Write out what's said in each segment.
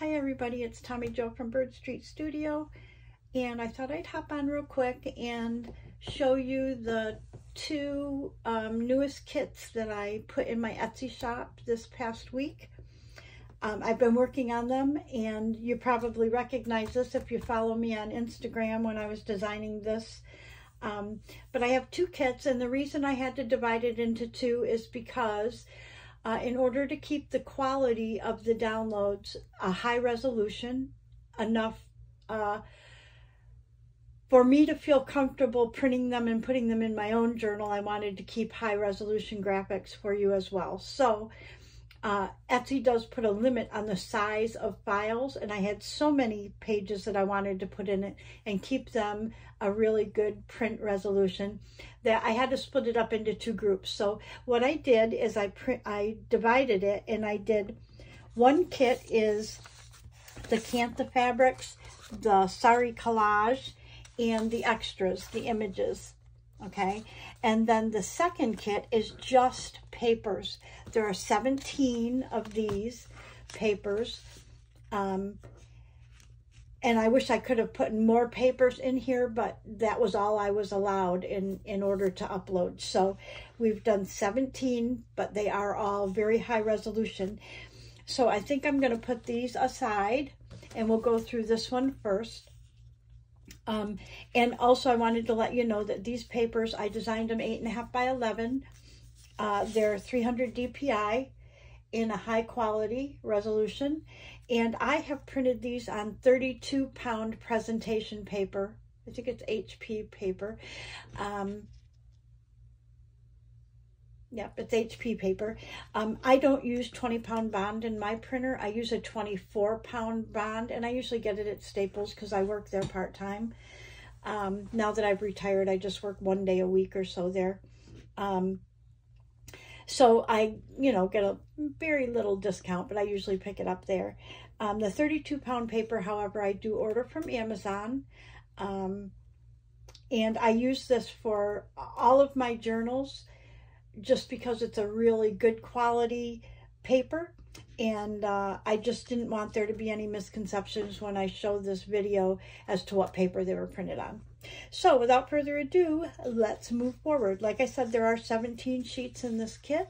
Hi everybody, it's Tommy Jo from Byrd Street Studio and I thought I'd hop on real quick and show you the two um, newest kits that I put in my Etsy shop this past week. Um, I've been working on them and you probably recognize this if you follow me on Instagram when I was designing this. Um, but I have two kits and the reason I had to divide it into two is because uh, in order to keep the quality of the downloads a high resolution, enough uh, for me to feel comfortable printing them and putting them in my own journal, I wanted to keep high resolution graphics for you as well. So uh, Etsy does put a limit on the size of files and I had so many pages that I wanted to put in it and keep them a really good print resolution that I had to split it up into two groups. So what I did is I print, I divided it and I did one kit is the Kantha Fabrics, the Sari Collage, and the extras, the images okay? And then the second kit is just papers. There are 17 of these papers. Um, and I wish I could have put more papers in here, but that was all I was allowed in, in order to upload. So we've done 17, but they are all very high resolution. So I think I'm going to put these aside and we'll go through this one first. Um, and also I wanted to let you know that these papers, I designed them 8.5 by 11. Uh, they're 300 DPI in a high quality resolution. And I have printed these on 32 pound presentation paper. I think it's HP paper. Um, Yep, it's HP paper. Um, I don't use 20 pound bond in my printer. I use a 24 pound bond and I usually get it at Staples because I work there part time. Um, now that I've retired, I just work one day a week or so there. Um, so I, you know, get a very little discount, but I usually pick it up there. Um, the 32 pound paper, however, I do order from Amazon. Um, and I use this for all of my journals just because it's a really good quality paper and uh, I just didn't want there to be any misconceptions when I showed this video as to what paper they were printed on. So without further ado, let's move forward. Like I said, there are 17 sheets in this kit.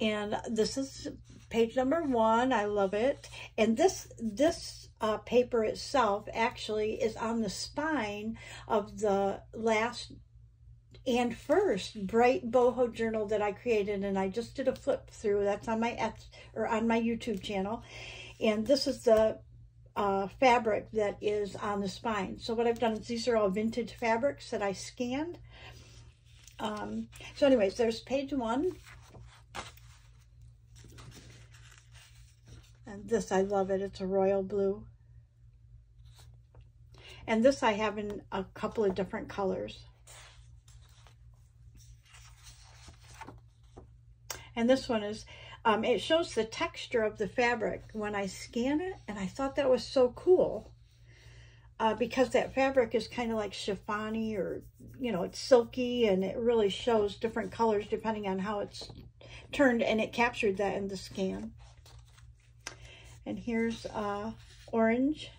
And this is page number one. I love it. And this, this uh, paper itself actually is on the spine of the last and first bright boho journal that I created and I just did a flip through that's on my or on my YouTube channel. And this is the uh, fabric that is on the spine. So what I've done is these are all vintage fabrics that I scanned. Um, so anyways there's page one. And this I love it it's a royal blue. And this I have in a couple of different colors And this one is, um, it shows the texture of the fabric when I scan it. And I thought that was so cool. Uh, because that fabric is kind of like chiffony or, you know, it's silky and it really shows different colors depending on how it's turned. And it captured that in the scan. And here's uh, orange.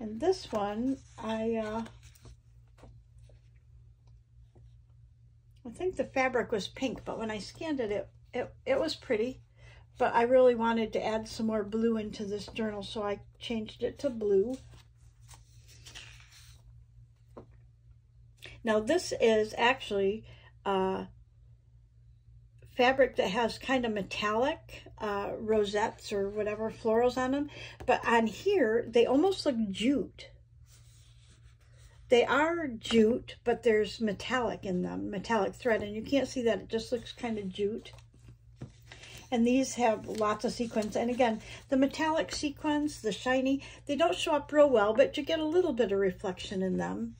And this one, I uh, I think the fabric was pink, but when I scanned it, it, it, it was pretty. But I really wanted to add some more blue into this journal, so I changed it to blue. Now this is actually uh, fabric that has kind of metallic uh, rosettes or whatever florals on them. But on here, they almost look jute. They are jute, but there's metallic in them, metallic thread, and you can't see that. It just looks kind of jute. And these have lots of sequins. And again, the metallic sequins, the shiny, they don't show up real well, but you get a little bit of reflection in them.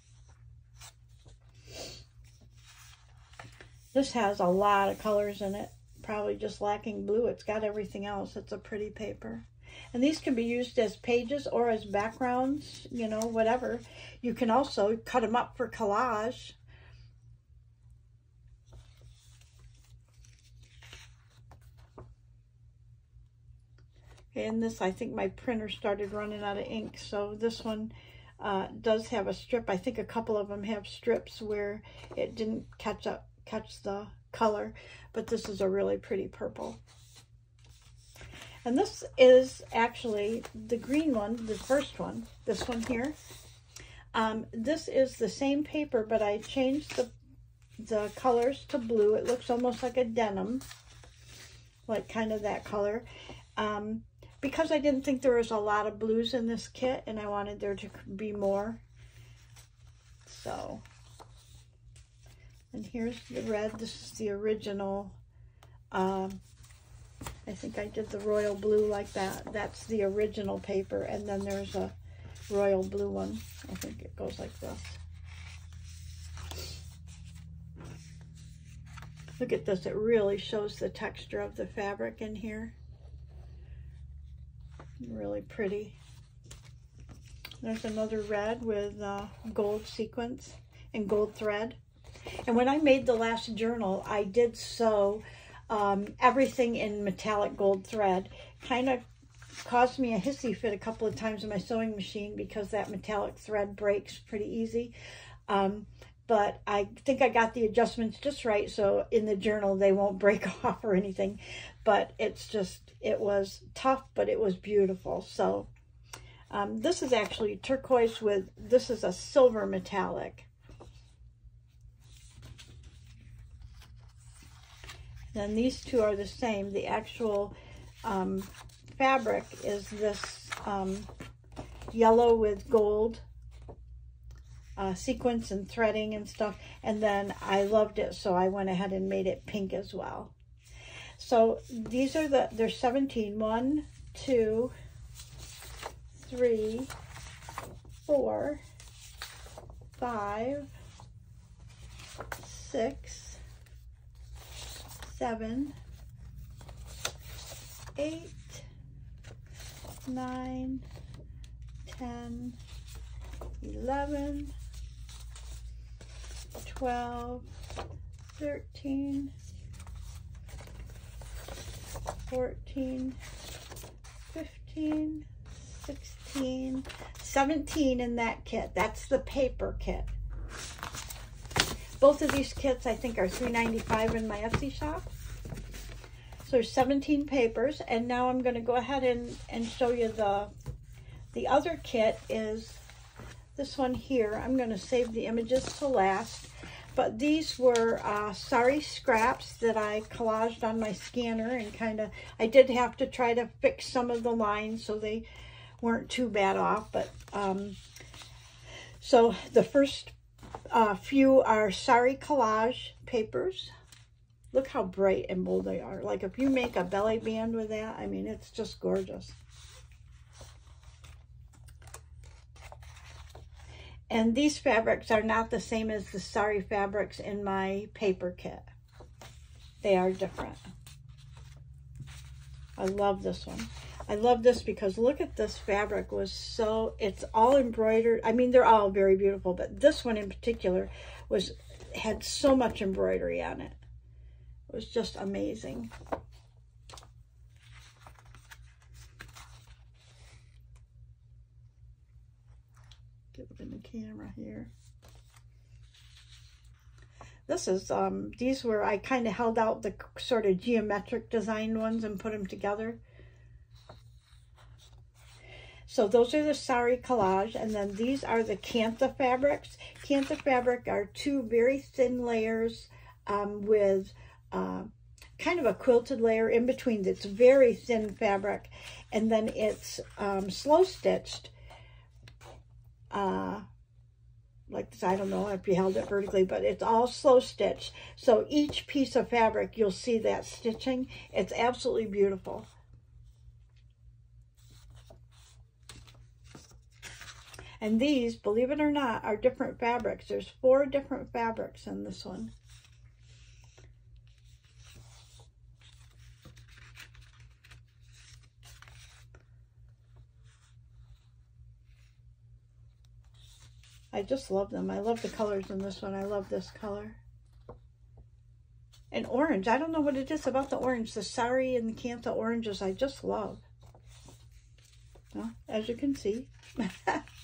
This has a lot of colors in it, probably just lacking blue. It's got everything else. It's a pretty paper. And these can be used as pages or as backgrounds, you know, whatever. You can also cut them up for collage. And this, I think my printer started running out of ink, so this one uh, does have a strip. I think a couple of them have strips where it didn't catch up, catch the color, but this is a really pretty purple. And this is actually the green one, the first one, this one here. Um, this is the same paper, but I changed the, the colors to blue. It looks almost like a denim, like kind of that color. Um, because I didn't think there was a lot of blues in this kit and I wanted there to be more. So, and here's the red. This is the original. Um, I think I did the royal blue like that. That's the original paper. And then there's a royal blue one. I think it goes like this. Look at this. It really shows the texture of the fabric in here. Really pretty. There's another red with uh, gold sequins and gold thread. And when I made the last journal, I did sew um, everything in metallic gold thread. Kind of caused me a hissy fit a couple of times in my sewing machine because that metallic thread breaks pretty easy. Um, but I think I got the adjustments just right. So in the journal, they won't break off or anything, but it's just, it was tough, but it was beautiful. So um, this is actually turquoise with, this is a silver metallic. Then these two are the same. The actual um, fabric is this um, yellow with gold uh, sequence and threading and stuff. And then I loved it, so I went ahead and made it pink as well. So these are the, there's 17. One, two, three, four, five, six, seven, eight, nine, ten, eleven, twelve, thirteen, fourteen, fifteen, sixteen, seventeen in that kit. That's the paper kit. Both of these kits I think are $3.95 in my Etsy shop. So there's 17 papers, and now I'm going to go ahead and, and show you the, the other kit is this one here. I'm going to save the images to last, but these were uh, sari scraps that I collaged on my scanner and kind of, I did have to try to fix some of the lines so they weren't too bad off, but um, so the first uh, few are sari collage papers. Look how bright and bold they are. Like if you make a belly band with that, I mean, it's just gorgeous. And these fabrics are not the same as the sari fabrics in my paper kit. They are different. I love this one. I love this because look at this fabric was so, it's all embroidered. I mean, they're all very beautiful, but this one in particular was, had so much embroidery on it. It was just amazing. Get up in the camera here. This is, um, these were, I kind of held out the sort of geometric design ones and put them together. So those are the sari collage, and then these are the Kantha fabrics. Kantha fabric are two very thin layers um, with uh, kind of a quilted layer in between that's very thin fabric and then it's um, slow stitched uh, like this, I don't know if you held it vertically, but it's all slow stitched. So each piece of fabric, you'll see that stitching. It's absolutely beautiful. And these, believe it or not, are different fabrics. There's four different fabrics in this one. I just love them. I love the colors in this one. I love this color. And orange. I don't know what it is about the orange. The sari and the Kantha oranges I just love. Well, as you can see.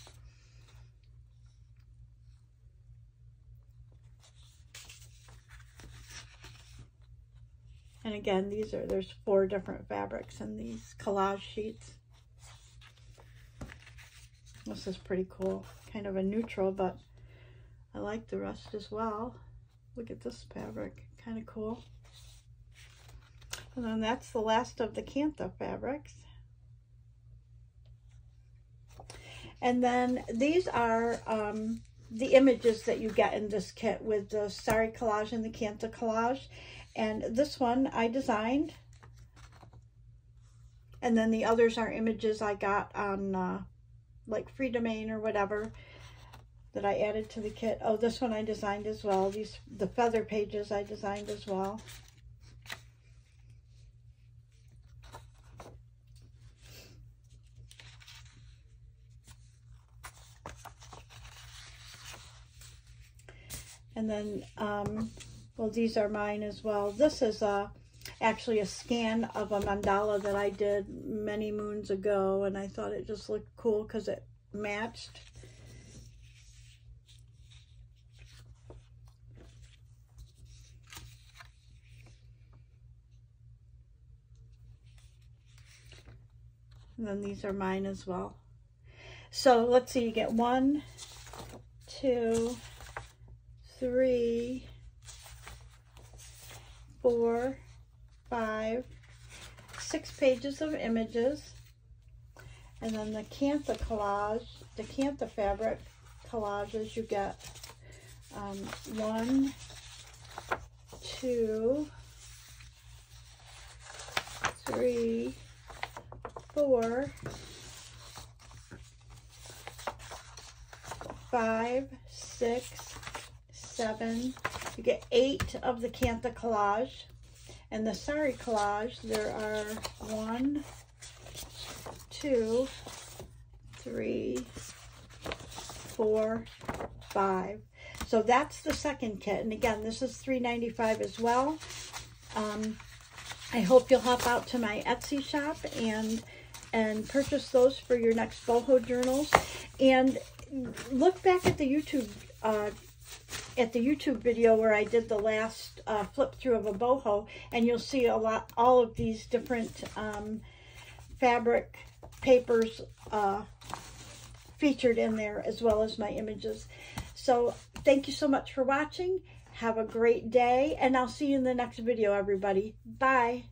and again, these are, there's four different fabrics in these collage sheets. This is pretty cool. Kind of a neutral, but I like the rest as well. Look at this fabric. Kind of cool. And then that's the last of the Kantha fabrics. And then these are um, the images that you get in this kit with the Sari Collage and the Kantha Collage. And this one I designed. And then the others are images I got on uh, like Freedomain or whatever that I added to the kit. Oh, this one I designed as well. These The feather pages I designed as well. And then, um, well, these are mine as well. This is a, actually a scan of a mandala that I did many moons ago. And I thought it just looked cool because it matched. And then these are mine as well. So let's see, you get one, two, three, four, five, six pages of images. And then the Kantha collage, the Kantha fabric collages, you get um, one, two, three, four, five, six, seven. You get eight of the Kantha collage. And the Sari collage, there are one, two, three, four, five. So that's the second kit. And again, this is $3.95 as well. Um, I hope you'll hop out to my Etsy shop and and purchase those for your next boho journals. And look back at the YouTube uh, at the YouTube video where I did the last uh, flip through of a boho, and you'll see a lot, all of these different um, fabric papers uh, featured in there, as well as my images. So thank you so much for watching. Have a great day, and I'll see you in the next video, everybody. Bye.